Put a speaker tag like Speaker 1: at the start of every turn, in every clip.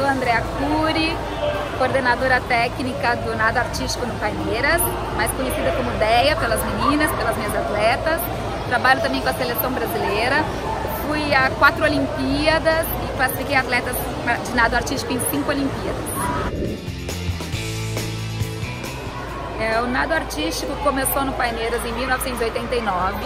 Speaker 1: sou Andrea Cury, coordenadora técnica do nado artístico no Paineiras, mais conhecida como DEA pelas meninas, pelas minhas atletas. Trabalho também com a seleção brasileira. Fui a quatro Olimpíadas e classifiquei atletas de nado artístico em cinco Olimpíadas. É, o nado artístico começou no Paineiras em 1989.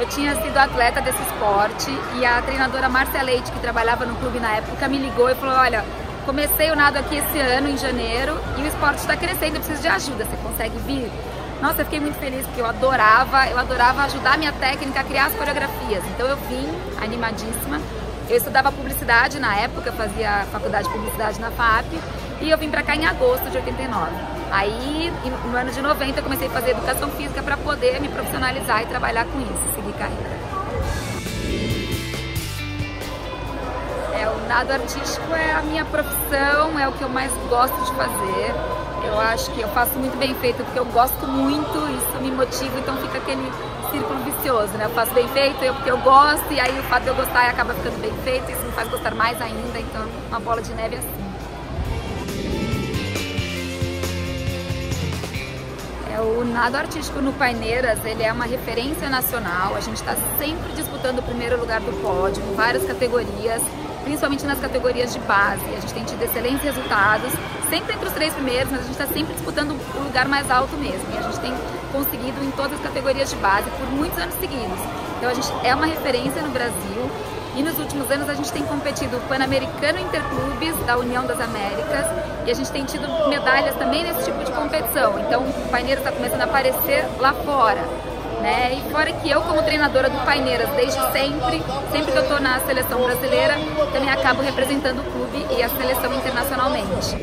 Speaker 1: Eu tinha sido atleta desse esporte e a treinadora Márcia Leite, que trabalhava no clube na época, me ligou e falou: Olha, comecei o nado aqui esse ano, em janeiro, e o esporte está crescendo, eu preciso de ajuda. Você consegue vir? Nossa, eu fiquei muito feliz porque eu adorava, eu adorava ajudar a minha técnica a criar as coreografias. Então eu vim animadíssima. Eu estudava publicidade na época, fazia faculdade de publicidade na FAP e eu vim para cá em agosto de 89. Aí, no ano de 90, eu comecei a fazer educação física para poder me profissionalizar e trabalhar com isso, seguir carreira. O nado artístico é a minha profissão, é o que eu mais gosto de fazer. Eu acho que eu faço muito bem feito porque eu gosto muito, isso me motiva, então fica aquele círculo vicioso, né? Eu faço bem feito eu, porque eu gosto, e aí o fato de eu gostar acaba ficando bem feito, isso me faz gostar mais ainda, então uma bola de neve é assim. É, o nado artístico no Paineiras, ele é uma referência nacional, a gente está sempre disputando o primeiro lugar do pódio, em várias categorias, principalmente nas categorias de base. A gente tem tido excelentes resultados, sempre entre os três primeiros, mas a gente está sempre disputando o lugar mais alto mesmo. E a gente tem conseguido em todas as categorias de base por muitos anos seguidos. Então a gente é uma referência no Brasil e nos últimos anos a gente tem competido o Pan-Americano Interclubes da União das Américas e a gente tem tido medalhas também nesse tipo de competição. Então o Paineiras está começando a aparecer lá fora. Né? E fora que eu, como treinadora do Paineiras desde sempre, sempre que eu estou na seleção brasileira, também acabo representando o clube e a seleção internacionalmente.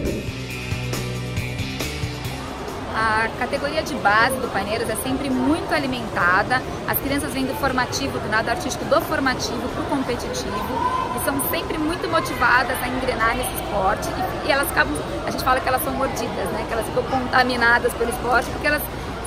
Speaker 1: A categoria de base do Paineiras é sempre muito alimentada. As crianças vêm do formativo, do nado artístico do formativo para o competitivo e são sempre muito motivadas a engrenar nesse esporte e, e, elas acabam, a gente fala que elas são mordidas, né? Que elas ficam contaminadas pelo esporte porque elas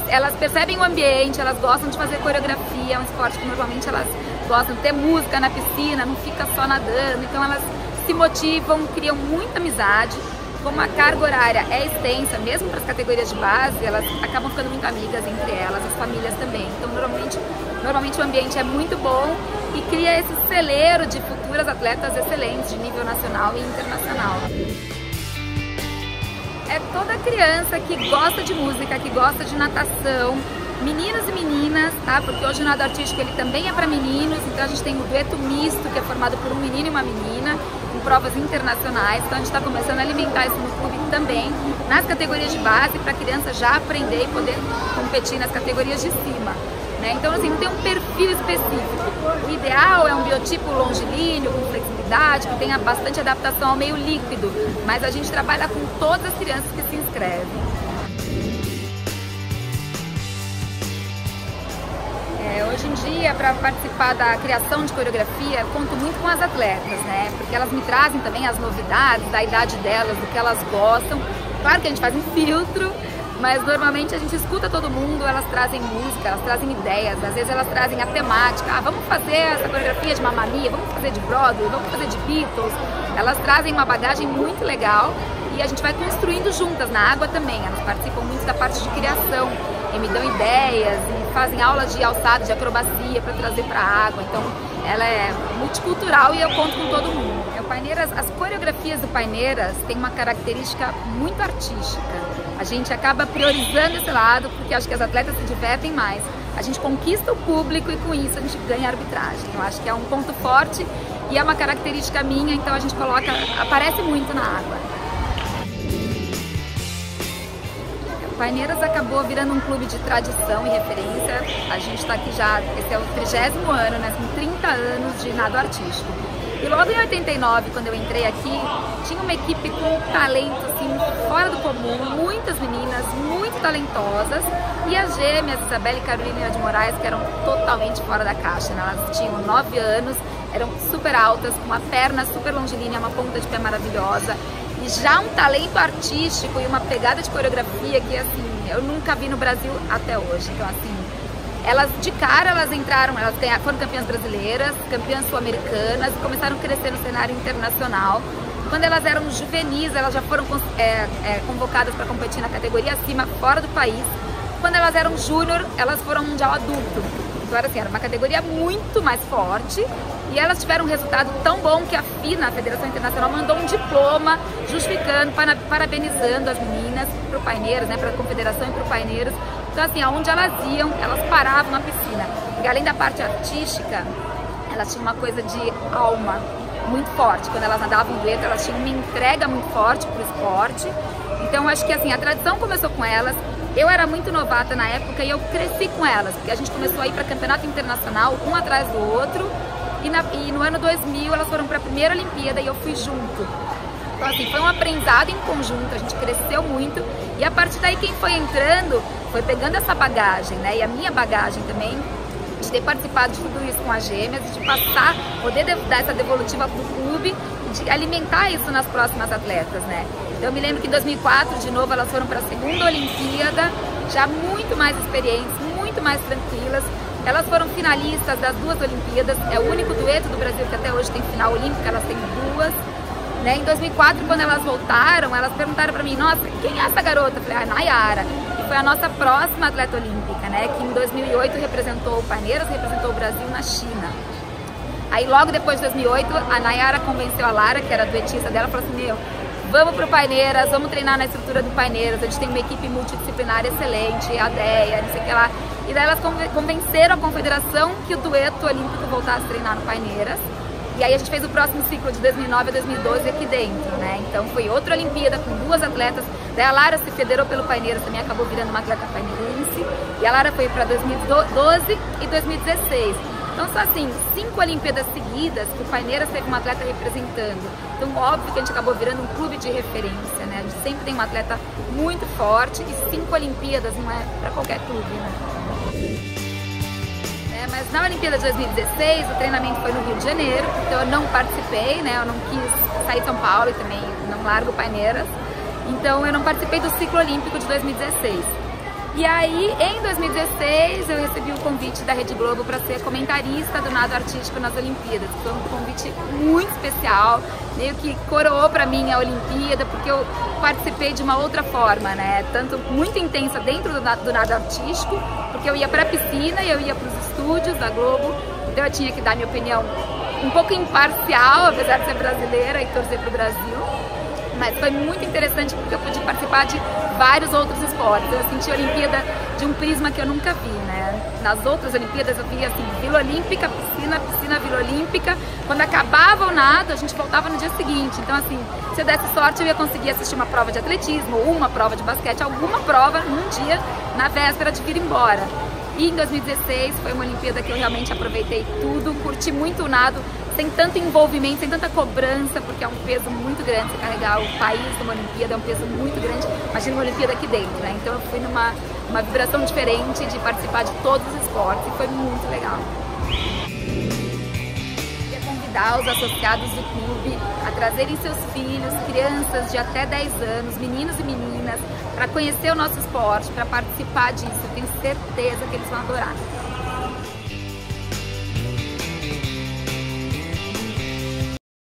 Speaker 1: elas percebem o ambiente, elas gostam de fazer coreografia, é um esporte que normalmente elas gostam de ter música na piscina, não fica só nadando, então elas se motivam, criam muita amizade como a carga horária é extensa, mesmo para as categorias de base, elas acabam ficando muito amigas entre elas, as famílias também. Então, normalmente, normalmente o ambiente é muito bom e cria esse celeiro de futuras atletas excelentes de nível nacional e internacional. É toda criança que gosta de música, que gosta de natação, meninos e meninas, tá? Porque hoje o nado artístico ele também é para meninos, então a gente tem o dueto misto, que é formado por um menino e uma menina, em provas internacionais, então a gente está começando a alimentar isso no clube também, nas categorias de base, para a criança já aprender e poder competir nas categorias de cima. Né? Então, assim, não tem um perfil específico. O ideal é um biotipo longilíneo, com que tenha bastante adaptação ao meio líquido, mas a gente trabalha com todas as crianças que se inscrevem. hoje em dia, para participar da criação de coreografia, conto muito com as atletas, né? Porque elas me trazem também as novidades da idade delas, do que elas gostam. Claro que a gente faz um filtro, mas normalmente a gente escuta todo mundo, elas trazem música, elas trazem ideias, às vezes elas trazem a temática, ah, vamos fazer essa coreografia de Mamma Mia, vamos fazer de Broadway, vamos fazer de Beatles. Elas trazem uma bagagem muito legal e a gente vai construindo juntas, na água também, elas participam muito da parte de criação e me dão ideias e fazem aulas de alçado, de acrobacia para trazer para a água. Então ela é multicultural e eu conto com todo mundo. O Paineiras, as coreografias do Paineiras têm uma característica muito artística. A gente acaba priorizando esse lado porque acho que as atletas se divertem mais. A gente conquista o público e com isso a gente ganha arbitragem. Eu acho que é um ponto forte e é uma característica minha, então a gente coloca, aparece muito na água. Paineiras acabou virando um clube de tradição e referência. A gente está aqui já, esse é o trigésimo ano, né, com 30 anos de nado artístico. E logo em 89, quando eu entrei aqui, tinha uma equipe com talento assim, fora do comum, muitas meninas muito talentosas e as gêmeas, Isabela e Carolina de Moraes, que eram totalmente fora da caixa. Né? Elas tinham 9 anos, eram super altas, com uma perna super longilínea, uma ponta de pé maravilhosa e já um talento artístico e uma pegada de coreografia que assim, eu nunca vi no Brasil até hoje. Então assim, elas de cara elas entraram, elas foram campeãs brasileiras, campeãs sul-americanas começaram a crescer no cenário internacional. Quando elas eram juvenis, elas já foram é, é, convocadas para competir na categoria acima, fora do país. Quando elas eram júnior, elas foram mundial adulto. Então era assim, era uma categoria muito mais forte e elas tiveram um resultado tão bom que a FINA, a Federação Internacional, mandou um diploma justificando, parabenizando as meninas para o Paineiros, né, para a Confederação e para o Paineiros. Então assim, aonde elas iam, elas paravam na piscina. E além da parte artística, elas tinham uma coisa de alma muito forte. Quando elas nadavam dueto, elas tinham uma entrega muito forte para o esporte. Então acho que assim, a tradição começou com elas, eu era muito novata na época e eu cresci com elas, porque a gente começou a ir para campeonato internacional, um atrás do outro, e, na, e no ano 2000 elas foram para a primeira Olimpíada e eu fui junto. Então assim, foi um aprendizado em conjunto, a gente cresceu muito, e a partir daí quem foi entrando foi pegando essa bagagem, né, e a minha bagagem também, de ter participado de tudo isso com as gêmeas, de passar, poder dar essa devolutiva para o clube, de alimentar isso nas próximas atletas, né. Então, eu me lembro que em 2004, de novo, elas foram para a segunda Olimpíada, já muito mais experientes, muito mais tranquilas. Elas foram finalistas das duas Olimpíadas, é o único dueto do Brasil que até hoje tem final olímpica, elas têm duas. Né? Em 2004, quando elas voltaram, elas perguntaram para mim, nossa, quem é essa garota? Eu falei, a ah, Nayara. E foi a nossa próxima atleta olímpica, né? Que em 2008 representou o Paneiras, representou o Brasil na China. Aí logo depois de 2008, a Nayara convenceu a Lara, que era a duetista dela, falou assim, meu, vamos pro Paineiras, vamos treinar na estrutura do Paineiras, a gente tem uma equipe multidisciplinar excelente, a DEA, não sei o que lá. E daí elas convenceram a confederação que o dueto olímpico voltasse a treinar no Paineiras. E aí a gente fez o próximo ciclo de 2009 a 2012 aqui dentro, né? Então foi outra Olimpíada com duas atletas. Daí a Lara se federou pelo Paineiras, também acabou virando uma atleta paineirense. E a Lara foi para 2012 e 2016. Então são assim, cinco Olimpíadas seguidas que o Paineiras teve uma atleta representando. Então óbvio que a gente acabou virando um clube de referência, né? A gente sempre tem uma atleta muito forte e cinco Olimpíadas não é para qualquer clube, né? É, mas na Olimpíada de 2016 o treinamento foi no Rio de Janeiro, então eu não participei, né? Eu não quis sair de São Paulo e também não largo Paineiras. Então eu não participei do ciclo olímpico de 2016. E aí, em 2016, eu recebi o convite da Rede Globo para ser comentarista do nado artístico nas Olimpíadas. Foi um convite muito especial, meio que coroou para mim a Olimpíada, porque eu participei de uma outra forma, né? Tanto muito intensa dentro do do nado artístico, porque eu ia para a piscina eu ia para os estúdios da Globo, então eu tinha que dar minha opinião um pouco imparcial, apesar de ser brasileira e torcer para o Brasil. Mas foi muito interessante porque eu pude participar de vários outros esportes. Eu senti a Olimpíada de um prisma que eu nunca vi, né? Nas outras Olimpíadas eu via assim, Vila Olímpica, piscina, piscina, Vila Olímpica. Quando acabava o nado, a gente voltava no dia seguinte. Então assim, se eu desse sorte, eu ia conseguir assistir uma prova de atletismo, uma prova de basquete, alguma prova num dia, na véspera de vir embora. E em 2016 foi uma Olimpíada que eu realmente aproveitei tudo, curti muito o nado, sem tanto envolvimento, sem tanta cobrança, porque é um peso muito grande você carregar o país numa Olimpíada, é um peso muito grande. Imagina uma Olimpíada aqui dentro, né? Então eu fui numa uma vibração diferente de participar de todos os esportes e foi muito legal convidar os associados do clube a trazerem seus filhos, crianças de até 10 anos, meninos e meninas, para conhecer o nosso esporte, para participar disso. Eu tenho certeza que eles vão adorar.